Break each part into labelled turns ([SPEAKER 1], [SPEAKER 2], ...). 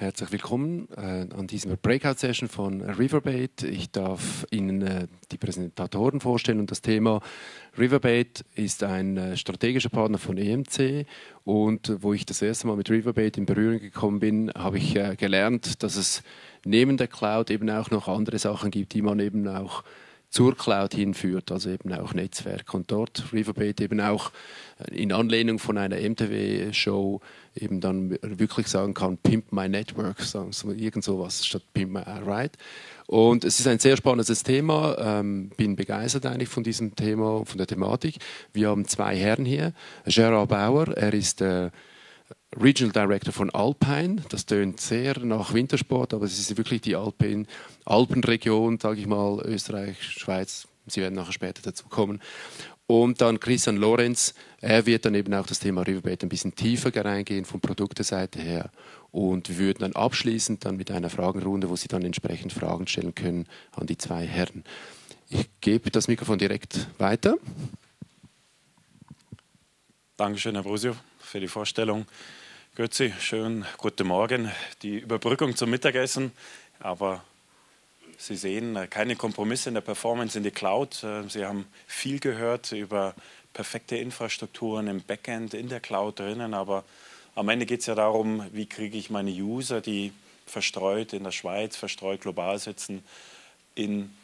[SPEAKER 1] Herzlich willkommen äh, an dieser Breakout-Session von Riverbait. Ich darf Ihnen äh, die Präsentatoren vorstellen und das Thema Riverbait ist ein äh, strategischer Partner von EMC und wo ich das erste Mal mit Riverbait in Berührung gekommen bin, habe ich äh, gelernt, dass es neben der Cloud eben auch noch andere Sachen gibt, die man eben auch zur Cloud hinführt, also eben auch Netzwerk. Und dort Riverbait eben auch in Anlehnung von einer MTV-Show eben dann wirklich sagen kann, Pimp My Network, sagen so, irgend sowas statt Pimp My Ride. Und es ist ein sehr spannendes Thema, ähm, bin begeistert eigentlich von diesem Thema, von der Thematik. Wir haben zwei Herren hier, Gerard Bauer, er ist äh, Regional Director von Alpine. Das tönt sehr nach Wintersport, aber es ist wirklich die Alpen, Alpenregion, sage ich mal, Österreich, Schweiz. Sie werden nachher später dazu kommen. Und dann Christian Lorenz, er wird dann eben auch das Thema Riverbed ein bisschen tiefer reingehen von Produkteseite her. Und wir würden dann abschließend dann mit einer Fragenrunde, wo Sie dann entsprechend Fragen stellen können an die zwei Herren. Ich gebe das Mikrofon direkt weiter.
[SPEAKER 2] Dankeschön, Herr Brusio, für die Vorstellung. Grüezi, schön, guten Morgen. Die Überbrückung zum Mittagessen, aber Sie sehen äh, keine Kompromisse in der Performance in die Cloud. Äh, Sie haben viel gehört über perfekte Infrastrukturen im Backend in der Cloud drinnen, aber am Ende geht es ja darum, wie kriege ich meine User, die verstreut in der Schweiz, verstreut global sitzen, in,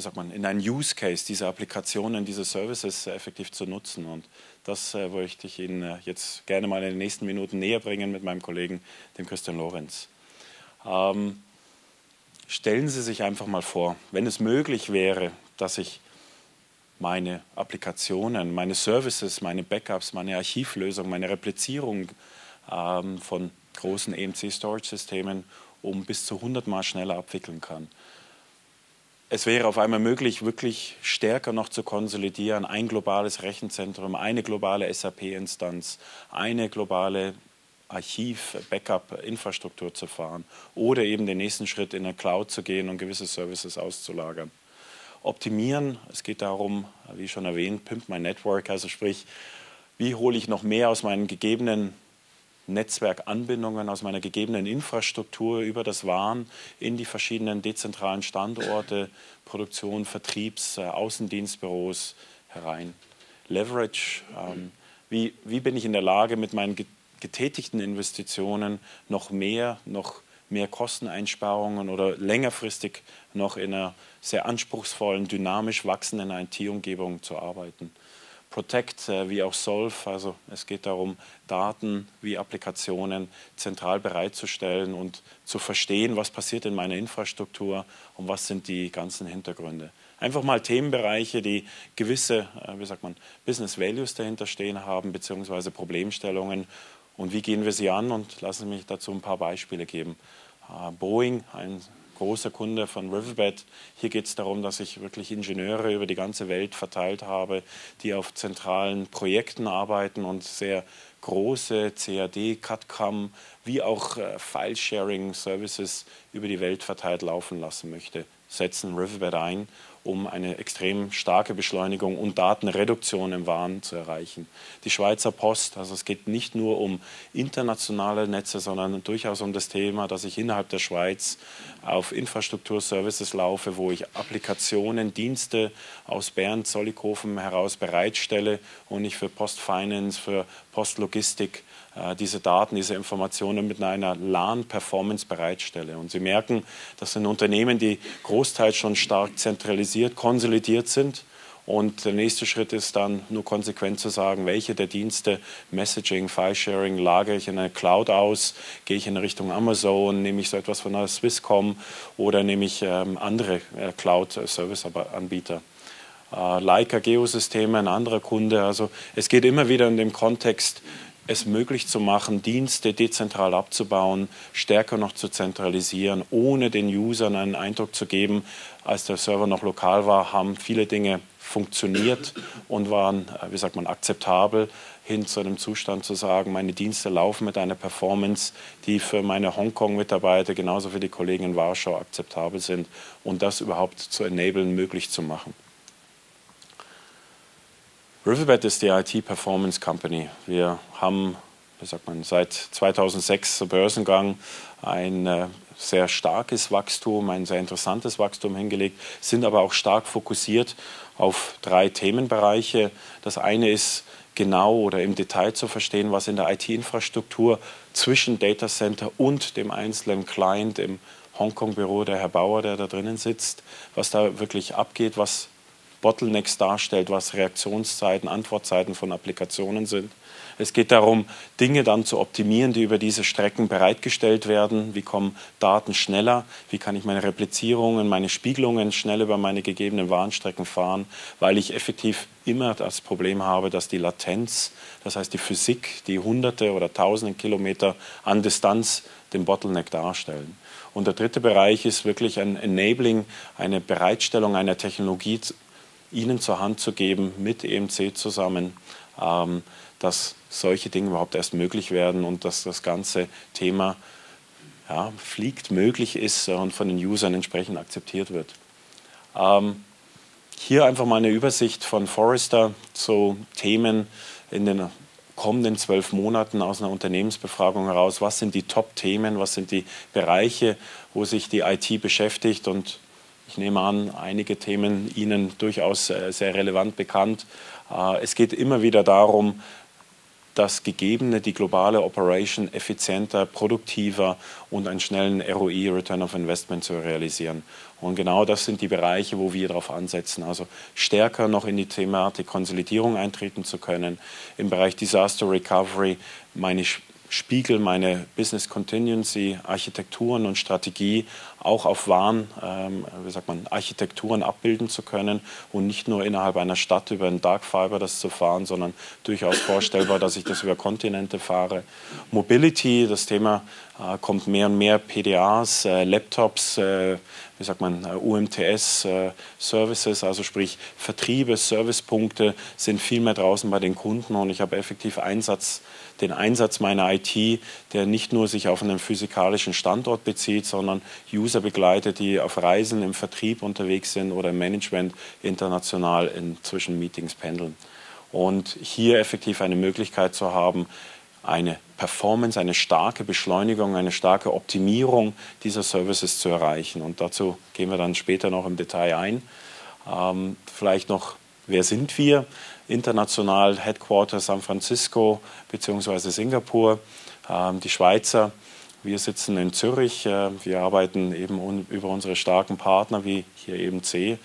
[SPEAKER 2] wie sagt man, in einen Use Case, diese Applikationen, diese Services effektiv zu nutzen. Und das äh, möchte ich Ihnen äh, jetzt gerne mal in den nächsten Minuten näher bringen mit meinem Kollegen, dem Christian Lorenz. Ähm, stellen Sie sich einfach mal vor, wenn es möglich wäre, dass ich meine Applikationen, meine Services, meine Backups, meine Archivlösung, meine Replizierung ähm, von großen EMC-Storage-Systemen um bis zu 100 Mal schneller abwickeln kann es wäre auf einmal möglich, wirklich stärker noch zu konsolidieren, ein globales Rechenzentrum, eine globale SAP-Instanz, eine globale Archiv-Backup-Infrastruktur zu fahren oder eben den nächsten Schritt in eine Cloud zu gehen und gewisse Services auszulagern. Optimieren, es geht darum, wie schon erwähnt, Pimp My Network, also sprich, wie hole ich noch mehr aus meinen gegebenen Netzwerkanbindungen aus meiner gegebenen Infrastruktur über das WAN in die verschiedenen dezentralen Standorte, Produktion, Vertriebs-, äh, Außendienstbüros herein. Leverage, ähm, wie, wie bin ich in der Lage, mit meinen getätigten Investitionen noch mehr, noch mehr Kosteneinsparungen oder längerfristig noch in einer sehr anspruchsvollen, dynamisch wachsenden IT-Umgebung zu arbeiten. Protect äh, wie auch Solve. Also es geht darum, Daten wie Applikationen zentral bereitzustellen und zu verstehen, was passiert in meiner Infrastruktur und was sind die ganzen Hintergründe. Einfach mal Themenbereiche, die gewisse, äh, wie sagt man, Business Values dahinter stehen haben, beziehungsweise Problemstellungen. Und wie gehen wir sie an? Und lassen Sie mich dazu ein paar Beispiele geben. Äh, Boeing, ein großer Kunde von Riverbed. Hier geht es darum, dass ich wirklich Ingenieure über die ganze Welt verteilt habe, die auf zentralen Projekten arbeiten und sehr große CAD, CAD-CAM wie auch äh, File-Sharing-Services über die Welt verteilt laufen lassen möchte. Setzen Riverbed ein um eine extrem starke Beschleunigung und Datenreduktion im Wahn zu erreichen. Die Schweizer Post, also es geht nicht nur um internationale Netze, sondern durchaus um das Thema, dass ich innerhalb der Schweiz auf Infrastrukturservices laufe, wo ich Applikationen, Dienste aus Bern, Zollikofen heraus bereitstelle und ich für Postfinance, für Postlogistik diese Daten, diese Informationen mit einer LAN-Performance bereitstelle. Und Sie merken, das sind Unternehmen, die großteils schon stark zentralisiert, konsolidiert sind. Und der nächste Schritt ist dann nur konsequent zu sagen, welche der Dienste, Messaging, File-Sharing, lagere ich in eine Cloud aus, gehe ich in Richtung Amazon, nehme ich so etwas von einer Swisscom oder nehme ich ähm, andere äh, Cloud-Service-Anbieter. Äh, Leica Geosysteme, ein anderer Kunde. Also es geht immer wieder in dem Kontext, es möglich zu machen, Dienste dezentral abzubauen, stärker noch zu zentralisieren, ohne den Usern einen Eindruck zu geben, als der Server noch lokal war, haben viele Dinge funktioniert und waren, äh, wie sagt man, akzeptabel hin zu einem Zustand zu sagen, meine Dienste laufen mit einer Performance, die für meine Hongkong-Mitarbeiter genauso für die Kollegen in Warschau akzeptabel sind und das überhaupt zu enablen, möglich zu machen. Riverbed ist die IT Performance Company. Wir haben wie sagt man, seit 2006 Börsengang ein äh, sehr starkes Wachstum, ein sehr interessantes Wachstum hingelegt, sind aber auch stark fokussiert auf drei Themenbereiche. Das eine ist genau oder im Detail zu verstehen, was in der IT-Infrastruktur zwischen Data Center und dem einzelnen Client im Hongkong-Büro, der Herr Bauer, der da drinnen sitzt, was da wirklich abgeht, was Bottlenecks darstellt, was Reaktionszeiten, Antwortzeiten von Applikationen sind. Es geht darum, Dinge dann zu optimieren, die über diese Strecken bereitgestellt werden. Wie kommen Daten schneller? Wie kann ich meine Replizierungen, meine Spiegelungen schnell über meine gegebenen Warnstrecken fahren? Weil ich effektiv immer das Problem habe, dass die Latenz, das heißt die Physik, die hunderte oder tausende Kilometer an Distanz den Bottleneck darstellen. Und der dritte Bereich ist wirklich ein Enabling, eine Bereitstellung einer Technologie Ihnen zur Hand zu geben, mit EMC zusammen, ähm, dass solche Dinge überhaupt erst möglich werden und dass das ganze Thema ja, fliegt, möglich ist und von den Usern entsprechend akzeptiert wird. Ähm, hier einfach mal eine Übersicht von Forrester zu Themen in den kommenden zwölf Monaten aus einer Unternehmensbefragung heraus. Was sind die Top-Themen, was sind die Bereiche, wo sich die IT beschäftigt und ich nehme an, einige Themen Ihnen durchaus äh, sehr relevant bekannt. Äh, es geht immer wieder darum, das Gegebene, die globale Operation effizienter, produktiver und einen schnellen ROI, Return of Investment, zu realisieren. Und genau das sind die Bereiche, wo wir darauf ansetzen. Also stärker noch in die Thematik Konsolidierung eintreten zu können, im Bereich Disaster Recovery meine Spiegel, meine Business Continuity, Architekturen und Strategie auch auf wahren, ähm, wie sagt man, Architekturen abbilden zu können und nicht nur innerhalb einer Stadt über einen Dark Fiber das zu fahren, sondern durchaus vorstellbar, dass ich das über Kontinente fahre. Mobility, das Thema kommt mehr und mehr PDAs, äh, Laptops, äh, wie sagt man, äh, UMTS, äh, Services, also sprich Vertriebe, Servicepunkte sind viel mehr draußen bei den Kunden und ich habe effektiv Einsatz den Einsatz meiner IT, der nicht nur sich auf einen physikalischen Standort bezieht, sondern User begleitet, die auf Reisen im Vertrieb unterwegs sind oder im Management international in zwischen Meetings pendeln. Und hier effektiv eine Möglichkeit zu haben, eine Performance, eine starke Beschleunigung, eine starke Optimierung dieser Services zu erreichen. Und dazu gehen wir dann später noch im Detail ein. Ähm, vielleicht noch, wer sind wir? international Headquarter San Francisco bzw. Singapur. Ähm, die Schweizer, wir sitzen in Zürich. Äh, wir arbeiten eben über unsere starken Partner wie hier eben C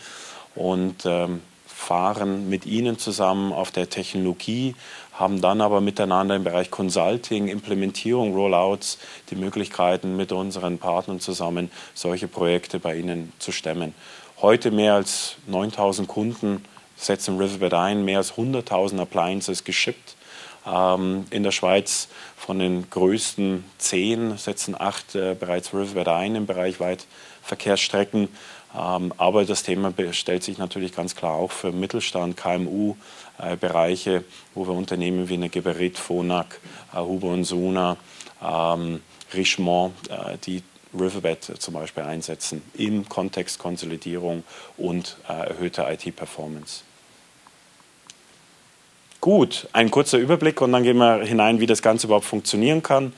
[SPEAKER 2] und ähm, fahren mit ihnen zusammen auf der Technologie, haben dann aber miteinander im Bereich Consulting, Implementierung, Rollouts die Möglichkeiten, mit unseren Partnern zusammen solche Projekte bei ihnen zu stemmen. Heute mehr als 9000 Kunden setzen Riverbed ein, mehr als 100.000 Appliances geschippt. Ähm, in der Schweiz von den größten zehn setzen acht äh, bereits Riverbed ein im Bereich Weitverkehrsstrecken. Ähm, aber das Thema stellt sich natürlich ganz klar auch für Mittelstand, KMU, äh, wo wir Unternehmen wie eine Geberit, Phonak, äh, Huber und Suna, ähm, Richemont, äh, die Riverbed zum Beispiel einsetzen im Kontext Konsolidierung und erhöhter IT-Performance. Gut, ein kurzer Überblick und dann gehen wir hinein, wie das Ganze überhaupt funktionieren kann.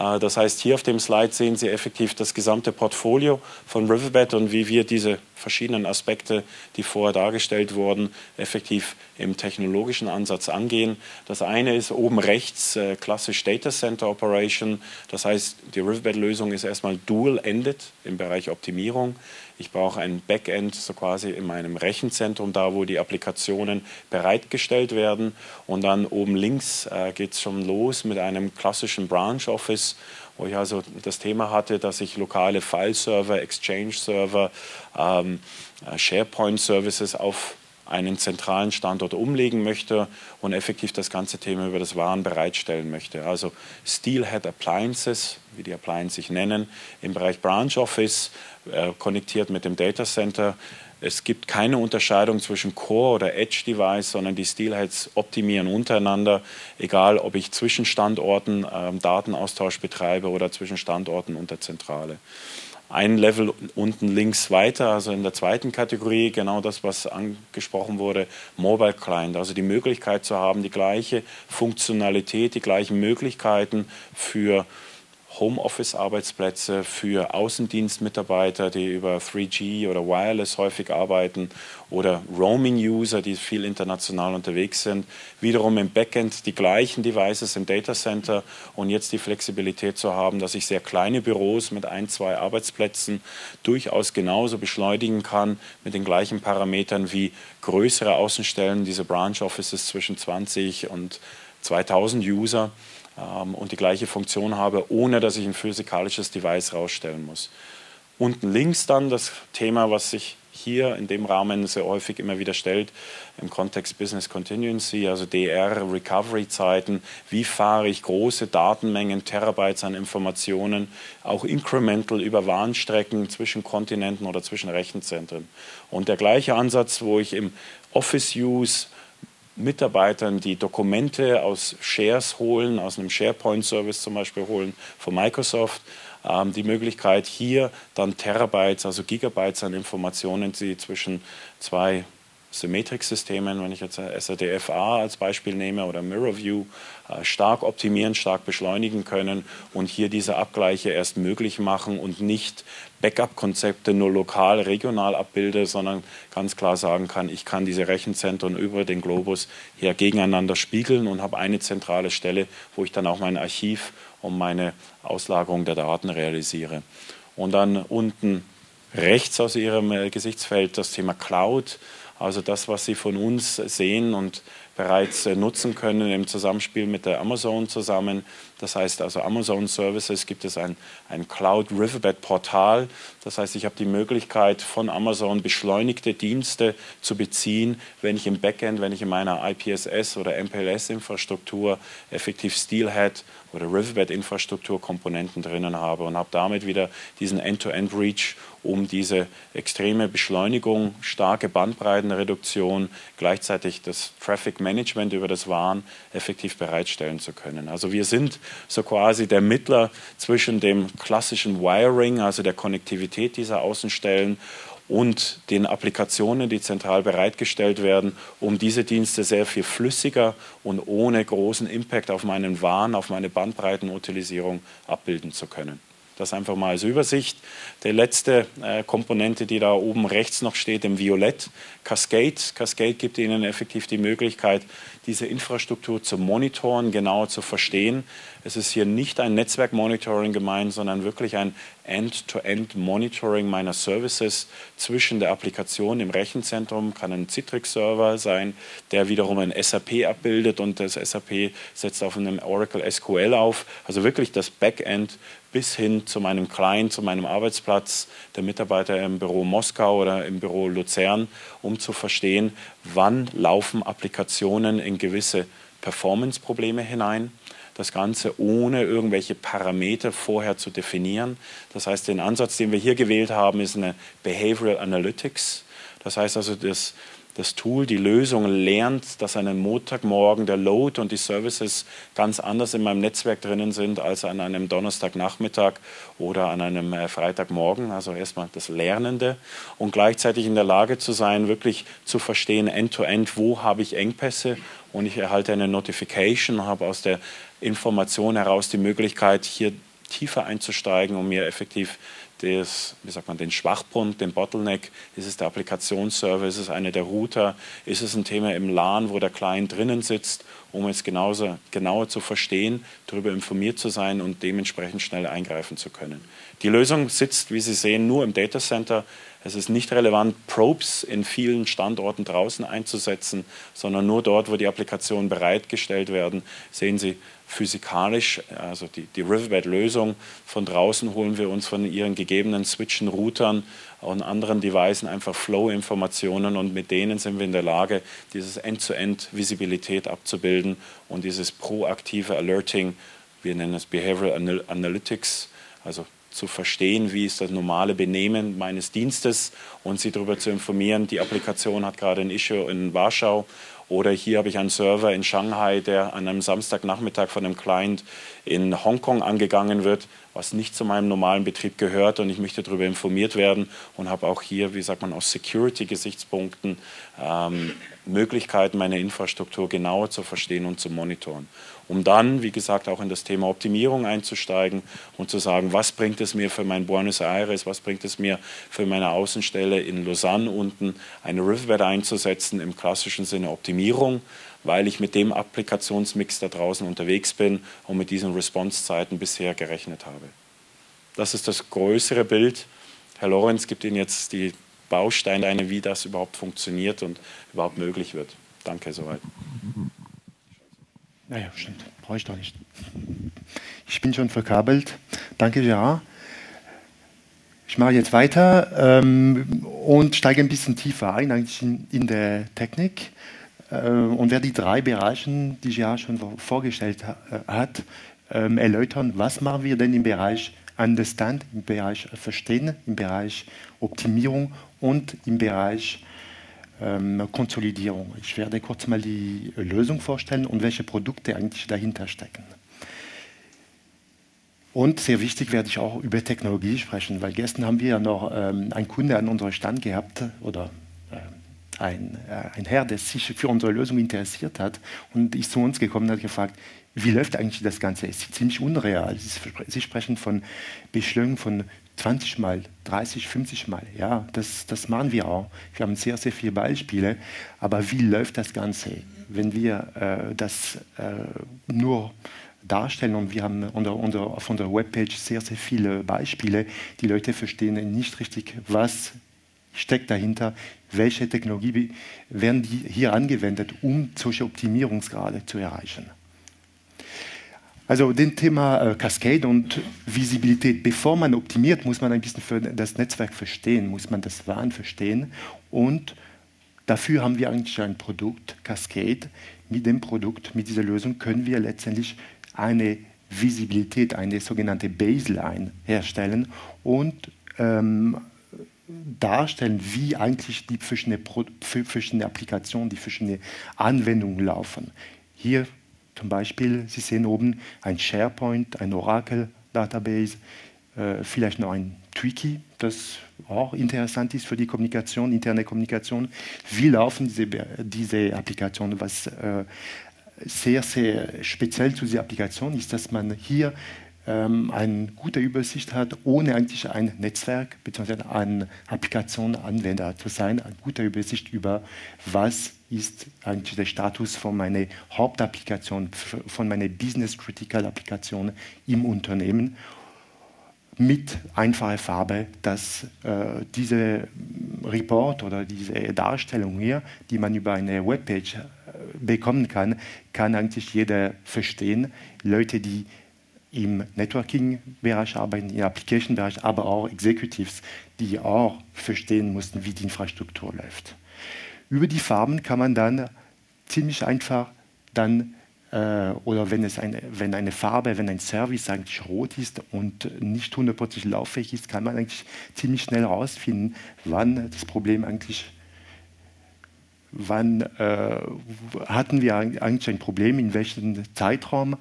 [SPEAKER 2] Äh, das heißt, hier auf dem Slide sehen Sie effektiv das gesamte Portfolio von Riverbed und wie wir diese verschiedenen Aspekte, die vorher dargestellt wurden, effektiv im technologischen Ansatz angehen. Das eine ist oben rechts äh, klassisch Data Center Operation. Das heißt, die Riverbed-Lösung ist erstmal dual-ended im Bereich Optimierung. Ich brauche ein Backend, so quasi in meinem Rechenzentrum, da wo die Applikationen bereitgestellt werden. Und dann oben links äh, geht es schon los mit einem klassischen Branch Office, wo ich also das Thema hatte, dass ich lokale File-Server, Exchange-Server, ähm, äh, SharePoint-Services auf einen zentralen Standort umlegen möchte und effektiv das ganze Thema über das Waren bereitstellen möchte. Also Steelhead Appliances, wie die Appliances sich nennen, im Bereich Branch Office, äh, konnektiert mit dem Data Center. Es gibt keine Unterscheidung zwischen Core oder Edge Device, sondern die Steelheads optimieren untereinander, egal ob ich zwischen Standorten ähm, Datenaustausch betreibe oder zwischen Standorten und der Zentrale. Ein Level unten links weiter, also in der zweiten Kategorie, genau das, was angesprochen wurde, Mobile Client, also die Möglichkeit zu haben, die gleiche Funktionalität, die gleichen Möglichkeiten für Homeoffice-Arbeitsplätze für Außendienstmitarbeiter, die über 3G oder Wireless häufig arbeiten oder Roaming-User, die viel international unterwegs sind. Wiederum im Backend die gleichen Devices im Datacenter und jetzt die Flexibilität zu haben, dass ich sehr kleine Büros mit ein, zwei Arbeitsplätzen durchaus genauso beschleunigen kann mit den gleichen Parametern wie größere Außenstellen, diese Branch Offices zwischen 20 und 2000 User ähm, und die gleiche Funktion habe, ohne dass ich ein physikalisches Device rausstellen muss. Unten links dann das Thema, was sich hier in dem Rahmen sehr häufig immer wieder stellt, im Kontext Business Continuity, also DR, Recovery-Zeiten, wie fahre ich große Datenmengen, Terabytes an Informationen, auch incremental über Warnstrecken zwischen Kontinenten oder zwischen Rechenzentren. Und der gleiche Ansatz, wo ich im Office-Use Mitarbeitern, die Dokumente aus Shares holen, aus einem SharePoint-Service zum Beispiel holen von Microsoft, ähm, die Möglichkeit hier dann Terabytes, also Gigabytes an Informationen, die zwischen zwei Symmetric-Systemen, wenn ich jetzt SRDFA als Beispiel nehme oder MirrorView, äh, stark optimieren, stark beschleunigen können und hier diese Abgleiche erst möglich machen und nicht Backup-Konzepte nur lokal, regional abbilde, sondern ganz klar sagen kann, ich kann diese Rechenzentren über den Globus hier gegeneinander spiegeln und habe eine zentrale Stelle, wo ich dann auch mein Archiv und meine Auslagerung der Daten realisiere. Und dann unten rechts aus Ihrem äh, Gesichtsfeld das Thema Cloud. Also das, was Sie von uns sehen und bereits äh, nutzen können im Zusammenspiel mit der Amazon zusammen. Das heißt also Amazon Services gibt es ein, ein Cloud Riverbed Portal. Das heißt, ich habe die Möglichkeit von Amazon beschleunigte Dienste zu beziehen, wenn ich im Backend, wenn ich in meiner IPSS oder MPLS Infrastruktur effektiv Steelhead oder Riverbed-Infrastruktur Komponenten drinnen habe und habe damit wieder diesen End-to-End-Reach, um diese extreme Beschleunigung, starke Bandbreitenreduktion, gleichzeitig das Traffic Management über das WAN effektiv bereitstellen zu können. Also wir sind so quasi der Mittler zwischen dem klassischen Wiring, also der Konnektivität dieser Außenstellen und den Applikationen, die zentral bereitgestellt werden, um diese Dienste sehr viel flüssiger und ohne großen Impact auf meinen Waren, auf meine Bandbreitenutilisierung abbilden zu können. Das einfach mal als Übersicht. Die letzte äh, Komponente, die da oben rechts noch steht, im Violett, Cascade. Cascade gibt Ihnen effektiv die Möglichkeit, diese Infrastruktur zu monitoren, genauer zu verstehen. Es ist hier nicht ein Netzwerkmonitoring gemeint, sondern wirklich ein End-to-End-Monitoring meiner Services zwischen der Applikation im Rechenzentrum, kann ein Citrix-Server sein, der wiederum ein SAP abbildet und das SAP setzt auf einem Oracle SQL auf. Also wirklich das Backend bis hin zu meinem Client, zu meinem Arbeitsplatz, der Mitarbeiter im Büro Moskau oder im Büro Luzern, um zu verstehen, wann laufen Applikationen in gewisse Performance-Probleme hinein. Das Ganze ohne irgendwelche Parameter vorher zu definieren. Das heißt, den Ansatz, den wir hier gewählt haben, ist eine Behavioral Analytics. Das heißt also, das das Tool, die Lösung lernt, dass an einem Montagmorgen der Load und die Services ganz anders in meinem Netzwerk drinnen sind als an einem Donnerstagnachmittag oder an einem äh, Freitagmorgen. Also erstmal das Lernende und gleichzeitig in der Lage zu sein, wirklich zu verstehen, end-to-end, -end, wo habe ich Engpässe und ich erhalte eine Notification, habe aus der Information heraus die Möglichkeit, hier tiefer einzusteigen, um mir effektiv des, wie sagt man, den Schwachpunkt, den Bottleneck, ist es der Applikationsserver, ist es einer der Router, ist es ein Thema im LAN, wo der Client drinnen sitzt, um es genauso, genauer zu verstehen, darüber informiert zu sein und dementsprechend schnell eingreifen zu können. Die Lösung sitzt, wie Sie sehen, nur im Datacenter. Es ist nicht relevant, Probes in vielen Standorten draußen einzusetzen, sondern nur dort, wo die Applikationen bereitgestellt werden, sehen Sie, physikalisch, also die, die Riverbed-Lösung, von draußen holen wir uns von ihren gegebenen Switchen, Routern und anderen Devices einfach Flow-Informationen und mit denen sind wir in der Lage, dieses End-to-End-Visibilität abzubilden und dieses proaktive Alerting, wir nennen es Behavioral Analytics, also zu verstehen, wie ist das normale Benehmen meines Dienstes und sie darüber zu informieren, die Applikation hat gerade ein Issue in Warschau Oder hier habe ich einen Server in Shanghai, der an einem Samstagnachmittag von einem Client in Hongkong angegangen wird, was nicht zu meinem normalen Betrieb gehört und ich möchte darüber informiert werden und habe auch hier, wie sagt man, aus Security-Gesichtspunkten ähm, Möglichkeiten, meine Infrastruktur genauer zu verstehen und zu monitoren. Um dann, wie gesagt, auch in das Thema Optimierung einzusteigen und zu sagen, was bringt es mir für mein Buenos Aires, was bringt es mir für meine Außenstelle in Lausanne unten, eine Riverbed einzusetzen im klassischen Sinne Optimierung, weil ich mit dem Applikationsmix da draußen unterwegs bin und mit diesen Response-Zeiten bisher gerechnet habe. Das ist das größere Bild. Herr Lorenz gibt Ihnen jetzt die Bausteine, wie das überhaupt funktioniert und überhaupt möglich wird. Danke soweit.
[SPEAKER 3] Naja, stimmt. Brauche ich doch nicht. Ich bin schon verkabelt. Danke, Gerard. Ich mache jetzt weiter ähm, und steige ein bisschen tiefer ein, eigentlich in, in der Technik und werde die drei Bereiche, die Gerard schon vorgestellt äh, hat, ähm, erläutern. Was machen wir denn im Bereich Understand, im Bereich Verstehen, im Bereich Optimierung und im Bereich ähm, Konsolidierung. Ich werde kurz mal die Lösung vorstellen und welche Produkte eigentlich dahinter stecken. Und sehr wichtig werde ich auch über Technologie sprechen, weil gestern haben wir ja noch ähm, einen Kunde an unserem Stand gehabt oder äh, ein, äh, ein Herr, der sich für unsere Lösung interessiert hat und ist zu uns gekommen und hat gefragt, wie läuft eigentlich das Ganze? Es ist ziemlich unreal. Sie sprechen von Beschleunigung von 20 Mal, 30, 50 Mal. Ja, das, das machen wir auch. Wir haben sehr, sehr viele Beispiele. Aber wie läuft das Ganze? Wenn wir äh, das äh, nur darstellen und wir haben unter, unter, auf unserer Webpage sehr, sehr viele Beispiele, die Leute verstehen nicht richtig, was steckt dahinter, welche Technologie werden die hier angewendet, um solche Optimierungsgrade zu erreichen. Also den Thema äh, Cascade und Visibilität, bevor man optimiert, muss man ein bisschen für das Netzwerk verstehen, muss man das WAN verstehen und dafür haben wir eigentlich ein Produkt, Cascade. Mit dem Produkt, mit dieser Lösung können wir letztendlich eine Visibilität, eine sogenannte Baseline herstellen und ähm, darstellen, wie eigentlich die verschiedenen, verschiedene Applikationen, die verschiedenen Anwendungen laufen. Hier zum Beispiel, Sie sehen oben ein SharePoint, ein Oracle-Database, äh, vielleicht noch ein Twiki, das auch interessant ist für die Kommunikation, interne Kommunikation. Wie laufen diese, diese Applikationen? Was äh, sehr, sehr speziell zu dieser Applikation ist, dass man hier ähm, eine gute Übersicht hat, ohne eigentlich ein Netzwerk bzw. ein Applikationenanwender zu sein, eine gute Übersicht über, was ist eigentlich der Status von meiner Hauptapplikation, von meiner Business-Critical-Applikation im Unternehmen mit einfacher Farbe, dass äh, diese Report oder diese Darstellung hier, die man über eine Webpage äh, bekommen kann, kann eigentlich jeder verstehen. Leute, die im Networking-Bereich arbeiten, im Application-Bereich, aber auch Executives, die auch verstehen mussten, wie die Infrastruktur läuft. Über die Farben kann man dann ziemlich einfach dann äh, oder wenn, es eine, wenn eine Farbe, wenn ein Service eigentlich rot ist und nicht hundertprozentig lauffähig ist, kann man eigentlich ziemlich schnell herausfinden, wann das Problem eigentlich wann äh, hatten wir eigentlich ein Problem, in welchem Zeitraum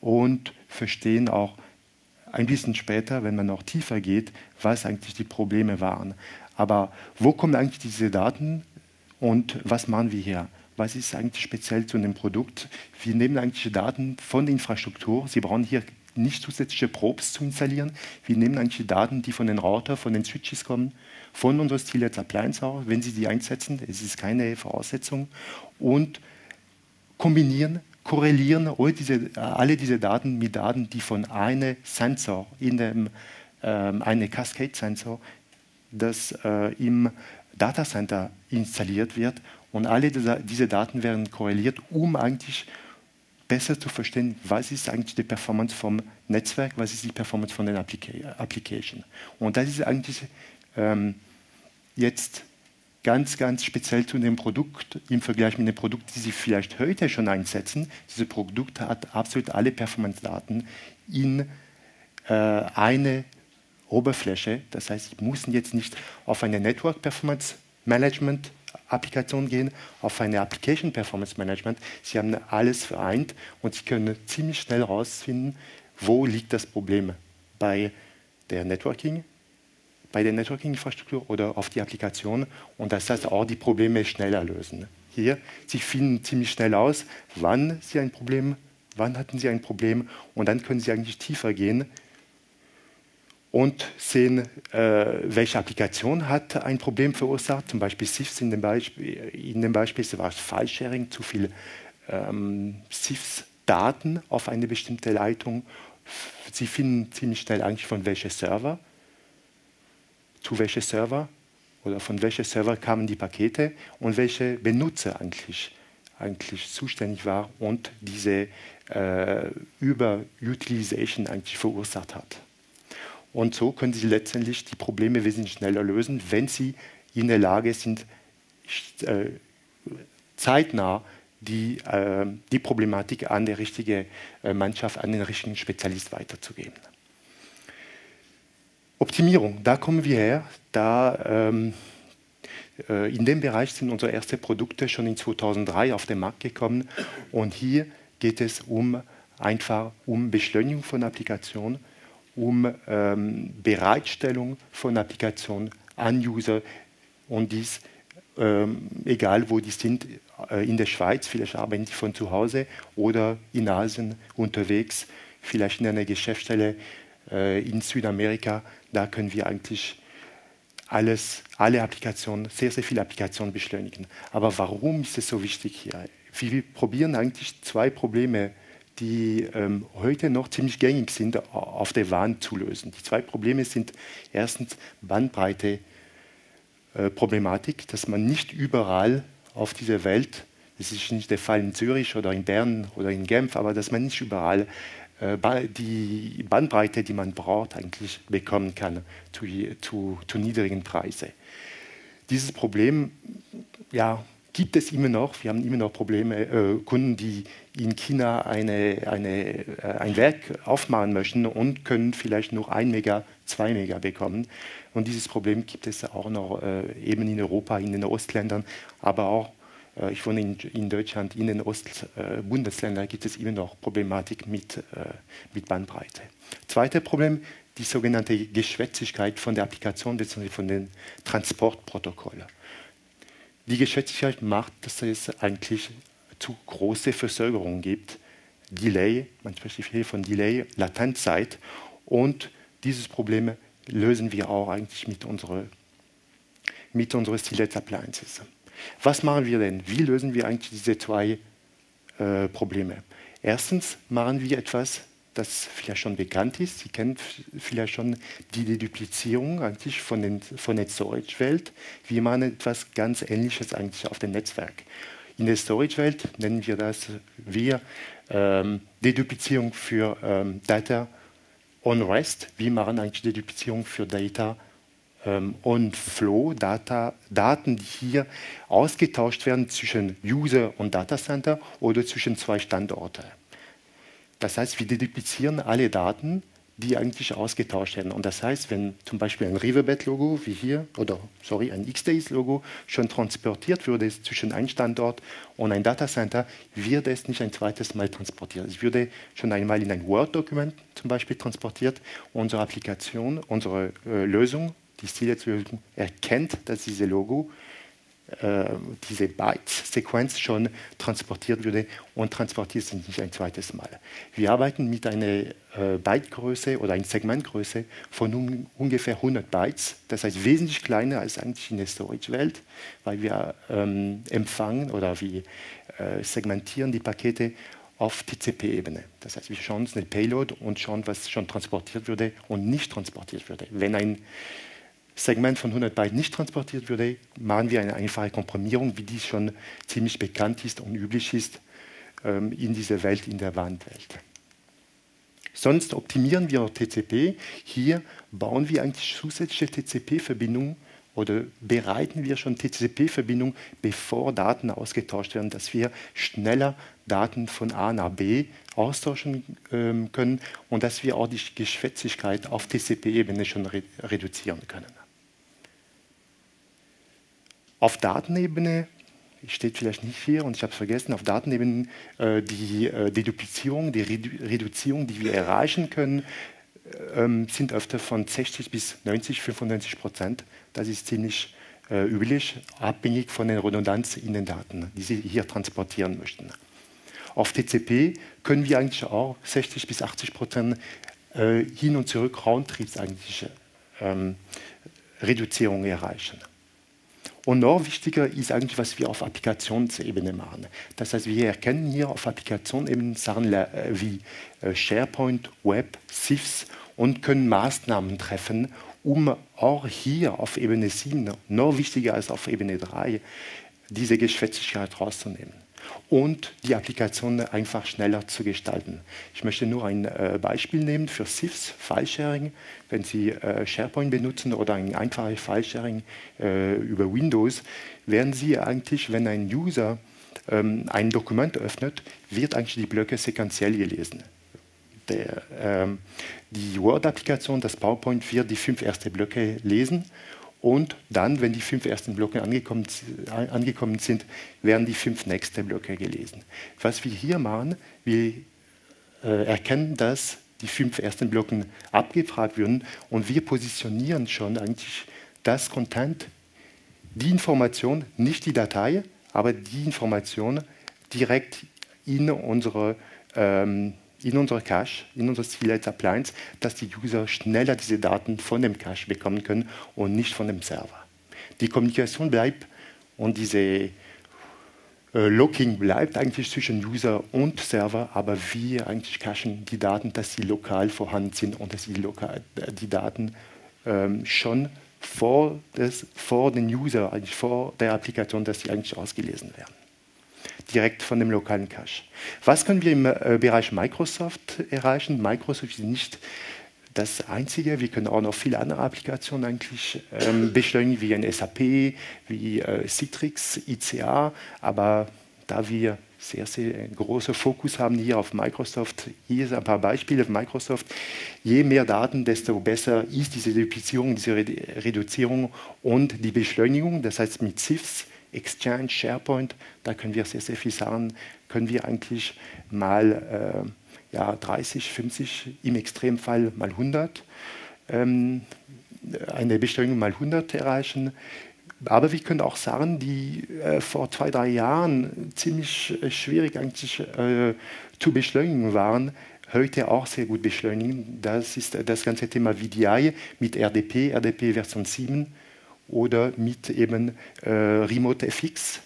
[SPEAKER 3] und verstehen auch ein bisschen später, wenn man noch tiefer geht, was eigentlich die Probleme waren. Aber wo kommen eigentlich diese Daten und was machen wir hier? Was ist eigentlich speziell zu einem Produkt? Wir nehmen eigentlich Daten von der Infrastruktur. Sie brauchen hier nicht zusätzliche Probes zu installieren. Wir nehmen eigentlich Daten, die von den Router, von den Switches kommen, von unserer Steelhead Appliance auch, wenn Sie die einsetzen. Es ist keine Voraussetzung. Und kombinieren korrelieren alle diese, alle diese Daten mit Daten, die von einem Sensor, in dem, ähm, einem Cascade-Sensor, das äh, im Datacenter installiert wird. Und alle diese Daten werden korreliert, um eigentlich besser zu verstehen, was ist eigentlich die Performance vom Netzwerk, was ist die Performance von den Applica Application. Und das ist eigentlich ähm, jetzt ganz, ganz speziell zu dem Produkt im Vergleich mit dem Produkt, die Sie vielleicht heute schon einsetzen. Dieses Produkt hat absolut alle Performance-Daten in äh, eine Oberfläche. Das heißt, Sie müssen jetzt nicht auf eine Network Performance Management Applikation gehen, auf eine Application Performance Management. Sie haben alles vereint und Sie können ziemlich schnell herausfinden, wo liegt das Problem bei der Networking, bei der Networking-Infrastruktur oder auf die Applikation und das heißt auch die Probleme schneller lösen. Hier, Sie finden ziemlich schnell aus, wann Sie ein Problem, wann hatten Sie ein Problem und dann können Sie eigentlich tiefer gehen und sehen, äh, welche Applikation hat ein Problem verursacht. Zum Beispiel SIFs in dem Beispiel, in dem Beispiel war es File-Sharing, zu viel ähm, SIFs-Daten auf eine bestimmte Leitung. Sie finden ziemlich schnell eigentlich von welchem Server, zu welchem Server oder von welchem Server kamen die Pakete und welche Benutzer eigentlich, eigentlich zuständig war und diese äh, Überutilization eigentlich verursacht hat. Und so können Sie letztendlich die Probleme wesentlich schneller lösen, wenn Sie in der Lage sind, äh, zeitnah die, äh, die Problematik an die richtige äh, Mannschaft, an den richtigen Spezialist weiterzugeben. Optimierung, da kommen wir her. Da, ähm, äh, in dem Bereich sind unsere ersten Produkte schon in 2003 auf den Markt gekommen. Und hier geht es um einfach um Beschleunigung von Applikationen um ähm, Bereitstellung von Applikationen an User und dies ähm, egal wo die sind, äh, in der Schweiz, vielleicht arbeiten die von zu Hause oder in Asien unterwegs, vielleicht in einer Geschäftsstelle in Südamerika, da können wir eigentlich alles, alle Applikationen, sehr, sehr viele Applikationen beschleunigen. Aber warum ist es so wichtig hier? Wir probieren eigentlich zwei Probleme die ähm, heute noch ziemlich gängig sind, auf der WAN zu lösen. Die zwei Probleme sind erstens Bandbreite. Äh, Problematik, dass man nicht überall auf dieser Welt, das ist nicht der Fall in Zürich oder in Bern oder in Genf, aber dass man nicht überall äh, die Bandbreite, die man braucht, eigentlich bekommen kann zu, zu, zu niedrigen Preisen. Dieses Problem ja, gibt es immer noch. Wir haben immer noch Probleme, äh, Kunden, die in China eine, eine, äh, ein Werk aufmachen möchten und können vielleicht nur ein Mega, zwei Mega bekommen. Und dieses Problem gibt es auch noch äh, eben in Europa, in den Ostländern, aber auch, äh, ich wohne in, in, Deutschland, in den Ostbundesländern gibt es immer noch Problematik mit, äh, mit Bandbreite. Zweites Problem, die sogenannte Geschwätzigkeit von der Applikation bzw. von den Transportprotokollen. Die Geschwätzigkeit macht, dass es eigentlich zu große Verzögerungen gibt. Delay, man spricht hier von Delay, Latenzzeit. Und dieses Problem lösen wir auch eigentlich mit unseren mit unsere Stilet Appliances. Was machen wir denn? Wie lösen wir eigentlich diese zwei äh, Probleme? Erstens machen wir etwas, das vielleicht schon bekannt ist. Sie kennen vielleicht schon die Deduplizierung eigentlich von, den, von der Storage-Welt. Wir machen etwas ganz Ähnliches eigentlich auf dem Netzwerk. In der Storage-Welt nennen wir das wir ähm, Deduplizierung für ähm, Data on Rest. Wir machen eigentlich Deduplizierung für Data ähm, on Flow, Data, Daten, die hier ausgetauscht werden zwischen User und Datacenter oder zwischen zwei Standorten. Das heißt, wir deduplizieren alle Daten, die eigentlich ausgetauscht werden. Und das heißt, wenn zum Beispiel ein Riverbed-Logo wie hier oder sorry, ein XDays-Logo schon transportiert würde zwischen einem Standort und ein Datacenter, wird es nicht ein zweites Mal transportiert. Es würde schon einmal in ein Word-Dokument zum Beispiel transportiert. Unsere Applikation, unsere äh, Lösung, die Stilets-Lösung erkennt, dass dieses Logo äh, diese Bytes-Sequenz schon transportiert würde und transportiert sie nicht ein zweites Mal. Wir arbeiten mit einer äh, Bytegröße oder einer Segmentgröße von un ungefähr 100 Bytes, das heißt wesentlich kleiner als eigentlich in der Storage-Welt, weil wir ähm, empfangen oder wir äh, segmentieren die Pakete auf TCP-Ebene. Das heißt, wir schauen uns eine Payload und schauen, was schon transportiert würde und nicht transportiert würde. Wenn ein Segment von 100 Byte nicht transportiert würde, machen wir eine einfache Komprimierung, wie dies schon ziemlich bekannt ist und üblich ist ähm, in dieser Welt, in der Wandwelt. Sonst optimieren wir TCP. Hier bauen wir eigentlich zusätzliche TCP-Verbindungen oder bereiten wir schon TCP-Verbindungen, bevor Daten ausgetauscht werden, dass wir schneller Daten von A nach B austauschen ähm, können und dass wir auch die Geschwätzigkeit auf TCP-Ebene schon re reduzieren können. Auf Datenebene steht vielleicht nicht hier und ich habe es vergessen, auf Datenebene äh, die äh, Deduplizierung, die Redu Reduzierung, die wir erreichen können, ähm, sind öfter von 60 bis 90, 95 Prozent. Das ist ziemlich äh, üblich, abhängig von der Redundanz in den Daten, die Sie hier transportieren möchten. Auf TCP können wir eigentlich auch 60 bis 80 Prozent äh, hin und zurück Roundtrips eigentlich ähm, Reduzierung erreichen. Und noch wichtiger ist eigentlich, was wir auf Applikationsebene machen. Das heißt, wir erkennen hier auf Applikationsebene Sachen äh, wie äh, SharePoint, Web, SIFs und können Maßnahmen treffen, um auch hier auf Ebene 7, noch wichtiger als auf Ebene 3, diese Geschwätzigkeit rauszunehmen und die Applikation einfach schneller zu gestalten. Ich möchte nur ein äh, Beispiel nehmen für SIFs, File-Sharing. Wenn Sie äh, SharePoint benutzen oder ein einfaches File-Sharing äh, über Windows, werden Sie eigentlich, wenn ein User ähm, ein Dokument öffnet, wird eigentlich die Blöcke sequenziell gelesen. Der, ähm, die Word-Applikation, das PowerPoint, wird die fünf ersten Blöcke lesen und dann, wenn die fünf ersten Blöcke angekommen, angekommen sind, werden die fünf nächsten Blöcke gelesen. Was wir hier machen, wir äh, erkennen, dass die fünf ersten Blöcke abgefragt werden und wir positionieren schon eigentlich das Content, die Information, nicht die Datei, aber die Information direkt in unsere ähm, in unserer Cache, in unserer Sealed Appliance, dass die User schneller diese Daten von dem Cache bekommen können und nicht von dem Server. Die Kommunikation bleibt und diese äh, Locking bleibt eigentlich zwischen User und Server, aber wir eigentlich cachen die Daten, dass sie lokal vorhanden sind und dass die, lokal, die Daten ähm, schon vor, des, vor den User, eigentlich vor der Applikation, dass sie eigentlich ausgelesen werden direkt von dem lokalen Cache. Was können wir im äh, Bereich Microsoft erreichen? Microsoft ist nicht das Einzige. Wir können auch noch viele andere Applikationen eigentlich ähm, beschleunigen, wie ein SAP, wie äh, Citrix, ICA. Aber da wir sehr, sehr großen Fokus haben hier auf Microsoft, hier sind ein paar Beispiele von Microsoft. Je mehr Daten, desto besser ist diese Duplizierung, diese Reduzierung und die Beschleunigung. Das heißt, mit CIFS Exchange, SharePoint, da können wir sehr, sehr viel sagen, können wir eigentlich mal äh, ja, 30, 50, im Extremfall mal 100, ähm, eine Beschleunigung mal 100 erreichen. Aber wir können auch sagen, die äh, vor zwei, drei Jahren ziemlich äh, schwierig eigentlich äh, zu beschleunigen waren, heute auch sehr gut beschleunigen. Das ist das ganze Thema VDI mit RDP, RDP Version 7 oder mit eben äh, Remote FX,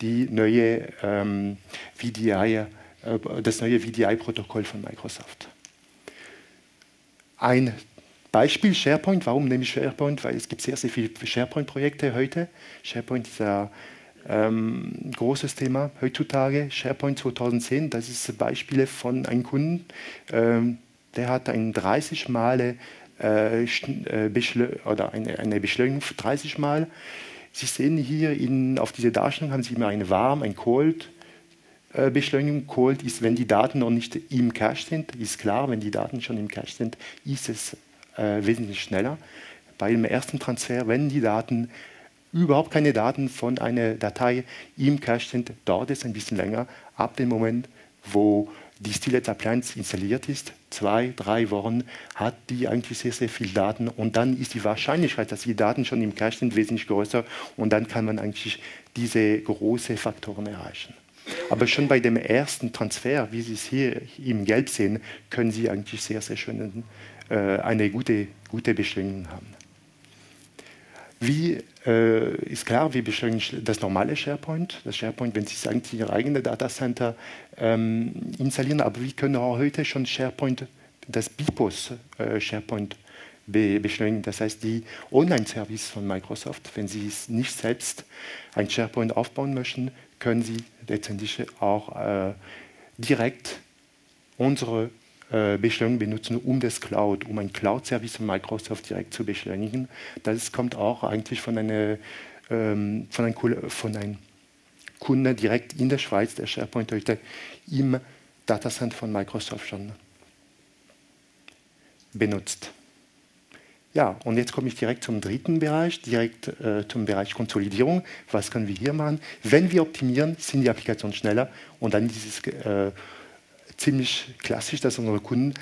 [SPEAKER 3] die neue, ähm, VDI, äh, das neue VDI-Protokoll von Microsoft. Ein Beispiel SharePoint. Warum nehme ich SharePoint? Weil es gibt sehr, sehr viele SharePoint-Projekte heute. SharePoint ist ein ähm, großes Thema heutzutage. SharePoint 2010, das ist Beispiele von einem Kunden, ähm, der hat ein 30 Male oder eine, eine Beschleunigung 30 Mal. Sie sehen hier in, auf dieser Darstellung haben Sie immer eine Warm, ein Cold. Äh, Beschleunigung Cold ist, wenn die Daten noch nicht im Cache sind, ist klar, wenn die Daten schon im Cache sind, ist es äh, wesentlich schneller. Bei dem ersten Transfer, wenn die Daten überhaupt keine Daten von einer Datei im Cache sind, dauert es ein bisschen länger. Ab dem Moment, wo die Stilets Appliance installiert ist, zwei, drei Wochen, hat die eigentlich sehr, sehr viel Daten und dann ist die Wahrscheinlichkeit, dass die Daten schon im Cache sind, wesentlich größer und dann kann man eigentlich diese großen Faktoren erreichen. Aber schon bei dem ersten Transfer, wie Sie es hier im Gelb sehen, können Sie eigentlich sehr, sehr schön äh, eine gute, gute Beschleunigung haben. Wie äh, ist klar, wir beschleunigen das normale SharePoint. Das SharePoint, wenn Sie sagen, Sie Ihr eigenes Datacenter ähm, installieren, aber wir können auch heute schon SharePoint, das BIPOS äh, SharePoint be beschleunigen. Das heißt, die Online-Service von Microsoft, wenn Sie nicht selbst ein SharePoint aufbauen möchten, können Sie letztendlich auch äh, direkt unsere äh, Beschleunigung benutzen, um das Cloud, um ein Cloud-Service von Microsoft direkt zu beschleunigen. Das kommt auch eigentlich von einer ähm, von einem, von einem Kunde direkt in der Schweiz, der SharePoint heute im Datacenter von Microsoft schon benutzt. Ja, und jetzt komme ich direkt zum dritten Bereich, direkt äh, zum Bereich Konsolidierung. Was können wir hier machen? Wenn wir optimieren, sind die Applikationen schneller und dann ist es äh, ziemlich klassisch, dass unsere Kunden,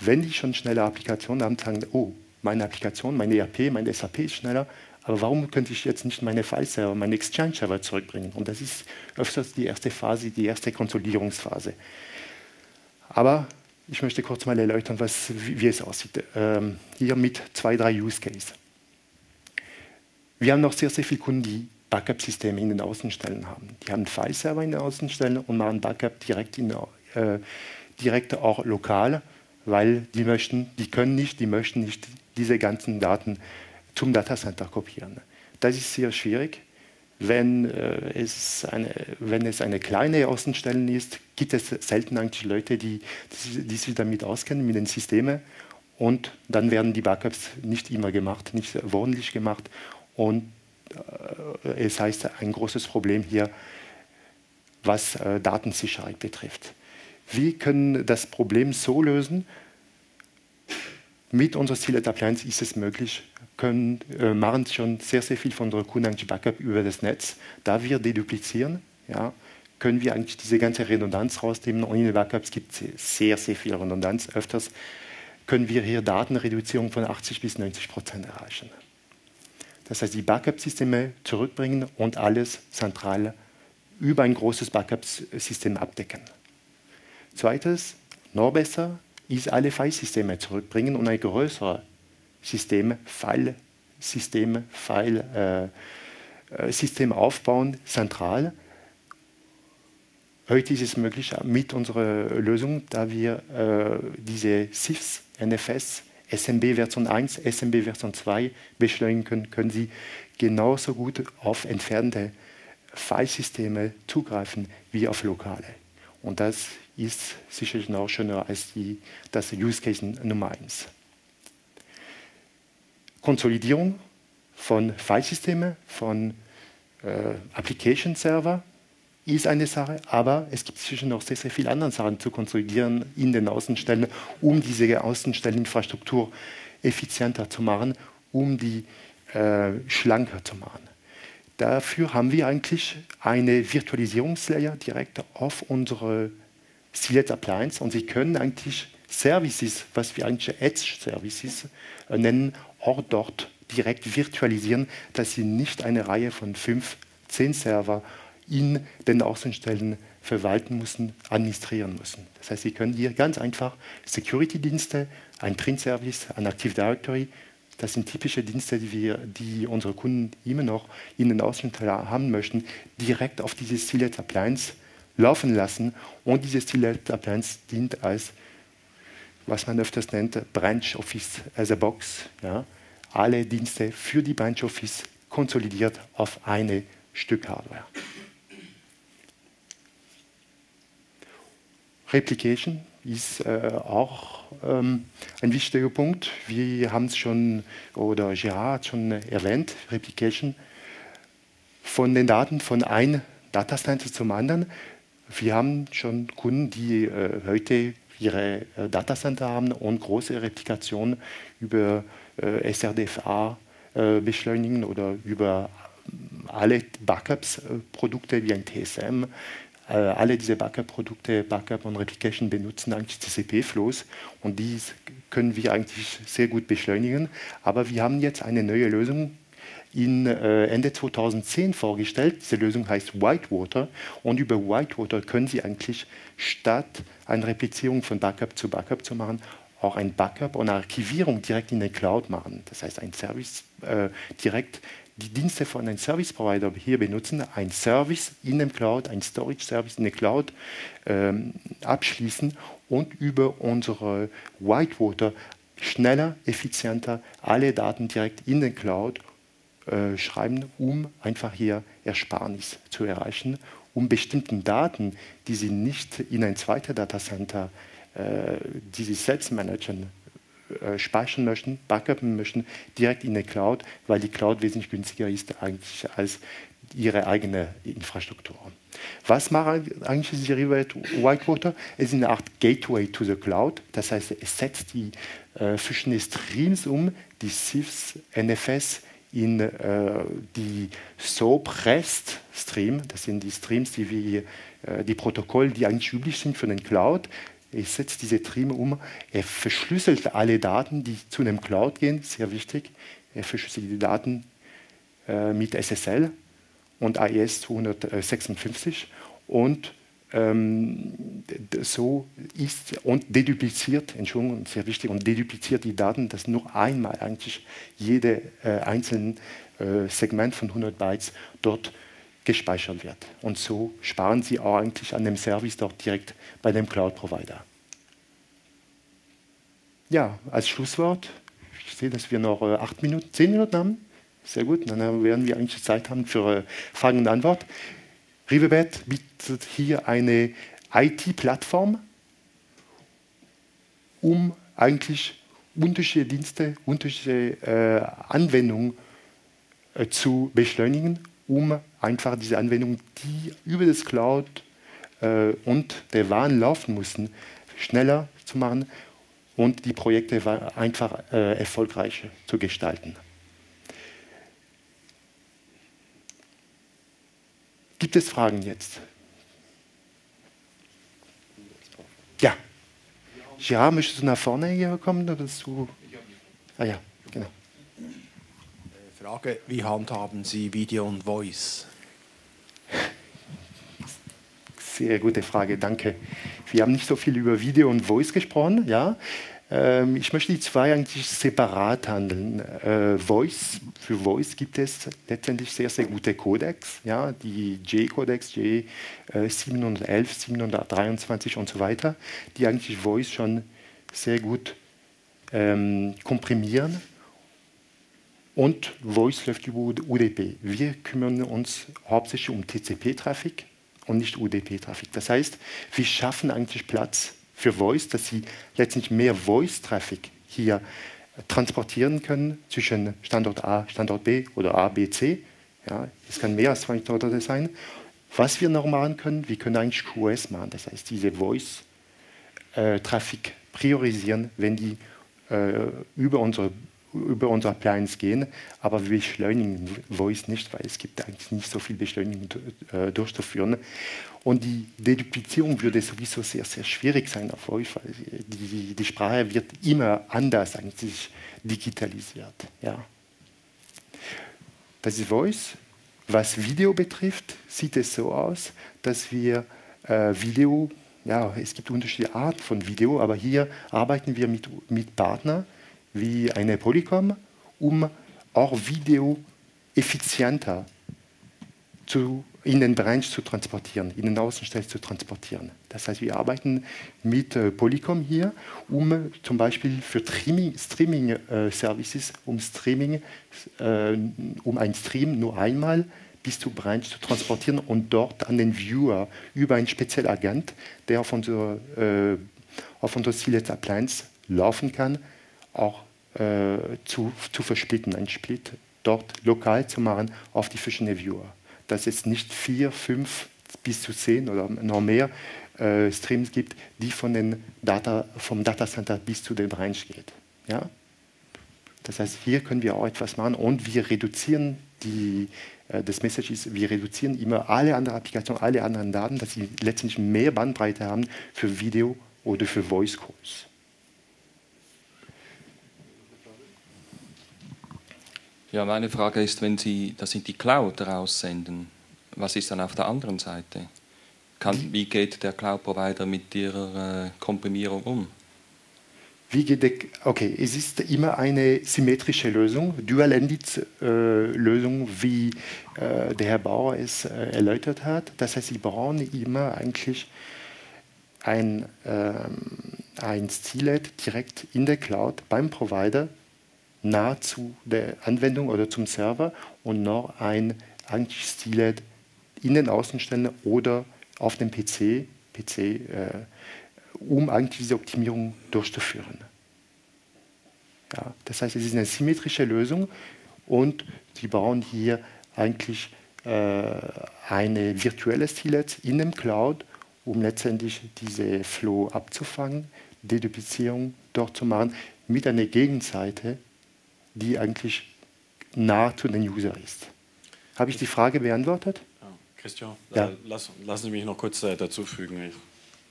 [SPEAKER 3] wenn die schon schnelle Applikationen haben, sagen, oh, meine Applikation, meine ERP, mein SAP ist schneller, aber warum könnte ich jetzt nicht meine File-Server, meine Exchange-Server zurückbringen? Und das ist öfters die erste Phase, die erste Konsolidierungsphase. Aber ich möchte kurz mal erläutern, was, wie, wie es aussieht. Ähm, hier mit zwei, drei Use Cases. Wir haben noch sehr, sehr viele Kunden, die Backup-Systeme in den Außenstellen haben. Die haben File-Server in den Außenstellen und machen Backup direkt, in, äh, direkt auch lokal, weil die möchten, die können nicht, die möchten nicht diese ganzen Daten zum Datacenter kopieren. Das ist sehr schwierig. Wenn, äh, es eine, wenn es eine kleine Außenstelle ist, gibt es selten eigentlich Leute, die, die sich damit auskennen, mit den Systemen. Und dann werden die Backups nicht immer gemacht, nicht ordentlich gemacht. Und äh, es heißt ein großes Problem hier, was äh, Datensicherheit betrifft. Wir können das Problem so lösen, mit unserer Sealed Appliance ist es möglich, können, äh, machen schon sehr, sehr viel von unseren Kunden eigentlich Backup über das Netz. Da wir deduplizieren, ja, können wir eigentlich diese ganze Redundanz rausnehmen. Den Backups gibt es sehr, sehr viel Redundanz. Öfters können wir hier Datenreduzierung von 80 bis 90 Prozent erreichen. Das heißt, die Backup-Systeme zurückbringen und alles zentral über ein großes Backup-System abdecken. Zweites, noch besser, ist alle File-Systeme zurückbringen und ein größeres System, File-System, File-System äh, aufbauen, zentral. Heute ist es möglich mit unserer Lösung, da wir äh, diese SIFs, NFS, SMB Version 1, SMB Version 2 beschleunigen können, können Sie genauso gut auf entfernte Filesysteme zugreifen wie auf lokale. Und das ist sicherlich noch schöner als die, das Use Case Nummer 1. Konsolidierung von Filesystemen, von äh, Application Server ist eine Sache, aber es gibt sicher noch sehr, sehr viele andere Sachen zu konsolidieren in den Außenstellen, um diese Außenstelleninfrastruktur effizienter zu machen, um die äh, schlanker zu machen. Dafür haben wir eigentlich eine Virtualisierungslayer direkt auf unsere Sealed Appliance und Sie können eigentlich Services, was wir eigentlich Edge Services äh, nennen, auch dort direkt virtualisieren, dass Sie nicht eine Reihe von fünf, zehn Server in den Außenstellen verwalten müssen, administrieren müssen. Das heißt, Sie können hier ganz einfach Security-Dienste, ein Print-Service, ein Active Directory, das sind typische Dienste, die, wir, die unsere Kunden immer noch in den Außenstellen haben möchten, direkt auf diese Sealed Appliance laufen lassen. Und diese Sealed Appliance dient als, was man öfters nennt, Branch Office as a Box. Ja? Alle Dienste für die Branch Office konsolidiert auf eine Stück Hardware. Replication ist äh, auch ähm, ein wichtiger Punkt. Wir haben es schon, oder Gerard hat schon erwähnt, Replication von den Daten von einem Datacenter zum anderen. Wir haben schon Kunden, die äh, heute ihre äh, Datacenter haben und große Replikationen über äh, SRDFA äh, beschleunigen oder über alle Backups-Produkte wie ein TSM, äh, alle diese Backup-Produkte, Backup und Replication benutzen eigentlich TCP-Flows und die können wir eigentlich sehr gut beschleunigen. Aber wir haben jetzt eine neue Lösung in äh, Ende 2010 vorgestellt. Diese Lösung heißt Whitewater und über Whitewater können Sie eigentlich statt eine Replizierung von Backup zu Backup zu machen, auch ein Backup und eine Archivierung direkt in der Cloud machen. Das heißt, ein Service äh, direkt die Dienste von einem Service Provider hier benutzen, ein Service in der Cloud, ein Storage Service in der Cloud ähm, abschließen und über unsere Whitewater schneller, effizienter alle Daten direkt in der Cloud äh, schreiben, um einfach hier Ersparnis zu erreichen, um bestimmten Daten, die Sie nicht in ein zweites Datacenter, äh, die Sie selbst managen, äh, speichern möchten, backuppen möchten, direkt in der Cloud, weil die Cloud wesentlich günstiger ist eigentlich als ihre eigene Infrastruktur. Was macht eigentlich diese Whitewater? Es ist eine Art Gateway to the Cloud. Das heißt, es setzt die äh, verschiedene Streams um, die SIFs, NFS, in äh, die SOAP-REST-Stream, das sind die Streams, die, wir, äh, die Protokolle, die eigentlich üblich sind für den Cloud. Er setzt diese Stream um, er verschlüsselt alle Daten, die zu einem Cloud gehen, sehr wichtig. Er verschlüsselt die Daten äh, mit SSL und AES 256 und ähm, so ist und dedupliziert, Entschuldigung, sehr wichtig, und dedupliziert die Daten, dass nur einmal eigentlich jede äh, einzelne äh, Segment von 100 Bytes dort gespeichert wird. Und so sparen Sie auch eigentlich an dem Service dort direkt bei dem Cloud-Provider. Ja, als Schlusswort, ich sehe, dass wir noch äh, acht Minuten, zehn Minuten haben. Sehr gut, dann werden wir eigentlich Zeit haben für äh, Fragen und Antwort. Riverbed bietet hier eine IT-Plattform, um eigentlich unterschiedliche Dienste, unterschiedliche äh, Anwendungen äh, zu beschleunigen, um einfach diese Anwendungen, die über das Cloud äh, und der WAN laufen mussten, schneller zu machen und die Projekte einfach äh, erfolgreicher zu gestalten. Gibt es Fragen jetzt? Ja. Ja, möchtest du nach vorne hier kommen? Oder du? Ah ja, genau.
[SPEAKER 4] Frage, wie handhaben Sie Video und Voice?
[SPEAKER 3] Sehr gute Frage, danke. Wir haben nicht so viel über Video und Voice gesprochen, ja. Ähm, ich möchte die zwei eigentlich separat handeln. Äh, Voice, für Voice gibt es letztendlich sehr, sehr gute Codecs, ja, die J-Codecs, J 711, 723 und so weiter, die eigentlich Voice schon sehr gut ähm, komprimieren. Und Voice läuft über UDP. Wir kümmern uns hauptsächlich um TCP-Traffic und nicht UDP-Traffic. Das heißt, wir schaffen eigentlich Platz für Voice, dass sie letztendlich mehr Voice-Traffic hier transportieren können zwischen Standort A, Standort B oder A, B, C. Ja, es kann mehr als zwei Standorte sein. Was wir noch machen können, wir können eigentlich QoS machen, das heißt diese Voice-Traffic äh, priorisieren, wenn die äh, über unsere über unsere Appliance gehen, aber wir beschleunigen Voice nicht, weil es gibt eigentlich nicht so viel Beschleunigung äh, durchzuführen. Und die Deduplizierung würde sowieso sehr, sehr schwierig sein auf weil die, die Sprache wird immer anders eigentlich digitalisiert. Ja. Das ist Voice. Was Video betrifft, sieht es so aus, dass wir äh, Video, ja, es gibt unterschiedliche Arten von Video, aber hier arbeiten wir mit, mit Partnern, wie eine Polycom, um auch Video effizienter zu, in den Branch zu transportieren, in den Außenstellen zu transportieren. Das heißt, wir arbeiten mit äh, Polycom hier, um zum Beispiel für Streaming-Services, äh, um Streaming, äh, um ein Stream nur einmal bis zu Branch zu transportieren und dort an den Viewer über einen speziellen Agent, der auf unserer äh, auf unserer Sealed Appliance laufen kann, auch äh, zu, zu versplitten, ein Split dort lokal zu machen auf die verschiedenen Viewer. Dass es nicht vier, fünf bis zu zehn oder noch mehr äh, Streams gibt, die von den Data, vom Datacenter bis zu den Branch geht. Ja? Das heißt, hier können wir auch etwas machen und wir reduzieren die, äh, das Message ist, wir reduzieren immer alle anderen Applikationen, alle anderen Daten, dass sie letztendlich mehr Bandbreite haben für Video oder für Voice Calls.
[SPEAKER 5] Ja, meine Frage ist, wenn Sie das in die Cloud raussenden, was ist dann auf der anderen Seite? Kann, wie geht der Cloud-Provider mit Ihrer äh, Komprimierung um?
[SPEAKER 3] Wie geht der, okay, es ist immer eine symmetrische Lösung, Dual-Ended-Lösung, äh, wie äh, der Herr Bauer es äh, erläutert hat. Das heißt, Sie brauchen immer eigentlich ein, ähm, ein Stilet direkt in der Cloud beim Provider nah zu der Anwendung oder zum Server und noch ein eigentlich Stilet in den Außenstellen oder auf dem PC, PC äh, um eigentlich diese Optimierung durchzuführen. Ja, das heißt, es ist eine symmetrische Lösung und Sie bauen hier eigentlich äh, eine virtuelle Stilet in dem Cloud, um letztendlich diese Flow abzufangen, Deduplizierung dort zu machen mit einer Gegenseite, die eigentlich nah zu den User ist. Habe ich die Frage beantwortet?
[SPEAKER 2] Ja, Christian, ja. Äh, lass, lassen Sie mich noch kurz äh, dazu fügen.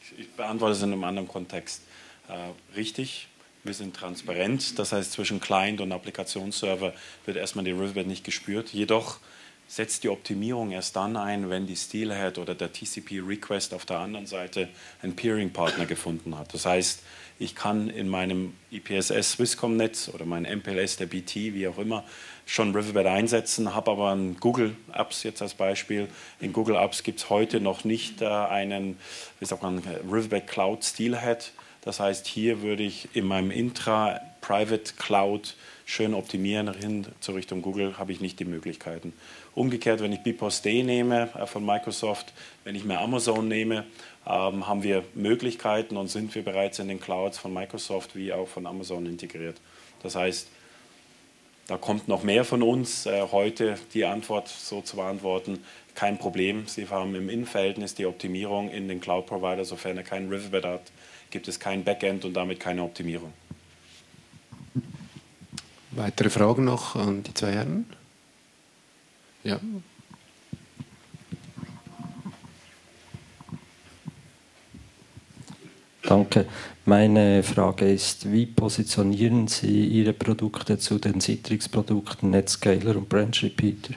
[SPEAKER 2] Ich, ich, beantworte es in einem anderen Kontext. Äh, richtig, wir sind transparent, das heißt zwischen Client und Applikationsserver wird erstmal die Riverbed nicht gespürt. Jedoch setzt die Optimierung erst dann ein, wenn die Steelhead oder der TCP-Request auf der anderen Seite einen Peering-Partner gefunden hat. Das heißt, ich kann in meinem IPSS Swisscom-Netz oder mein MPLS der BT, wie auch immer, schon Riverbed einsetzen, habe aber ein Google Apps jetzt als Beispiel. In Google Apps gibt es heute noch nicht äh, einen, wie sagt man, Riverbed Cloud Steelhead. Das heißt, hier würde ich in meinem Intra-Private Cloud schön optimieren hin zur Richtung Google, habe ich nicht die Möglichkeiten. Umgekehrt, wenn ich BPOS D nehme äh, von Microsoft, wenn ich mir Amazon nehme, ähm, haben wir Möglichkeiten und sind wir bereits in den Clouds von Microsoft wie auch von Amazon integriert. Das heißt, da kommt noch mehr von uns. Äh, heute die Antwort so zu beantworten, kein Problem. Sie haben im Innenverhältnis die Optimierung in den Cloud-Provider, sofern er keinen Riverbed hat, gibt es kein Backend und damit keine Optimierung.
[SPEAKER 1] Weitere Fragen noch an die zwei Herren? Ja.
[SPEAKER 6] Danke. Meine Frage ist, wie positionieren Sie Ihre Produkte zu den Citrix-Produkten Netscaler und Branch Repeater?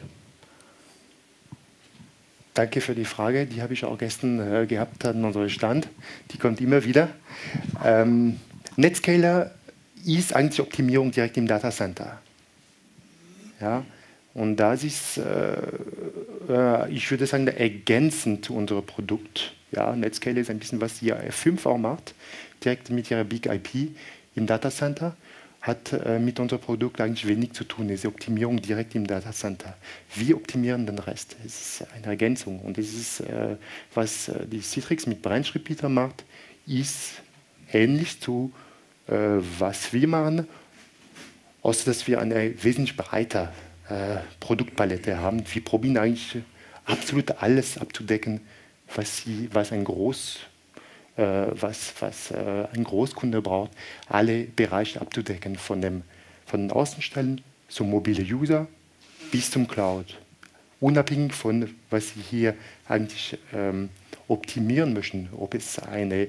[SPEAKER 3] Danke für die Frage. Die habe ich auch gestern äh, gehabt an unserem Stand. Die kommt immer wieder. Ähm, Netscaler ist eigentlich Optimierung direkt im Datacenter. Ja, und das ist, äh, äh, ich würde sagen, ergänzend zu unserem Produkt. Ja, Netscale ist ein bisschen, was die F5 auch macht, direkt mit ihrer Big IP im Datacenter. Hat äh, mit unserem Produkt eigentlich wenig zu tun. Es ist Optimierung direkt im Datacenter. Wir optimieren den Rest. Es ist eine Ergänzung. Und das ist, äh, was äh, die Citrix mit Branch Repeater macht, ist ähnlich zu was wir machen, außer dass wir eine wesentlich breiter äh, Produktpalette haben. Wir probieren eigentlich absolut alles abzudecken, was, sie, was ein Groß äh, was, was äh, ein Großkunde braucht, alle Bereiche abzudecken, von, dem, von den Außenstellen zum mobile User bis zum Cloud. Unabhängig von, was Sie hier eigentlich ähm, optimieren möchten, ob es eine äh,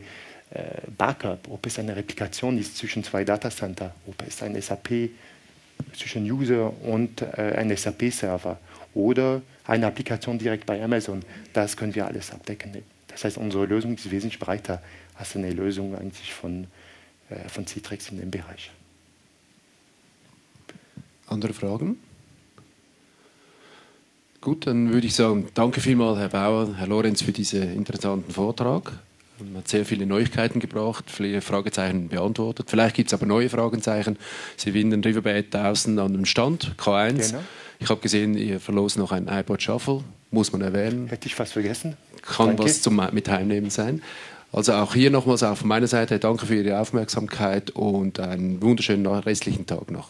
[SPEAKER 3] Backup, ob es eine Replikation ist zwischen zwei Datacenter, ob es ein SAP zwischen User und äh, ein SAP-Server oder eine Applikation direkt bei Amazon. Das können wir alles abdecken. Das heißt, unsere Lösung ist wesentlich breiter als eine Lösung eigentlich von, äh, von Citrix in dem Bereich.
[SPEAKER 1] Andere Fragen? Gut, dann würde ich sagen, danke vielmals, Herr Bauer, Herr Lorenz, für diesen interessanten Vortrag. Man hat sehr viele Neuigkeiten gebracht, viele Fragezeichen beantwortet. Vielleicht gibt es aber neue Fragezeichen. Sie finden Riverbed draußen an dem Stand, K1. Genau. Ich habe gesehen, ihr verlost noch ein iPod Shuffle, muss man erwähnen.
[SPEAKER 3] Hätte ich fast vergessen.
[SPEAKER 1] Kann danke. was zum mit heimnehmen sein. Also auch hier nochmals auf meiner Seite danke für Ihre Aufmerksamkeit und einen wunderschönen restlichen Tag noch.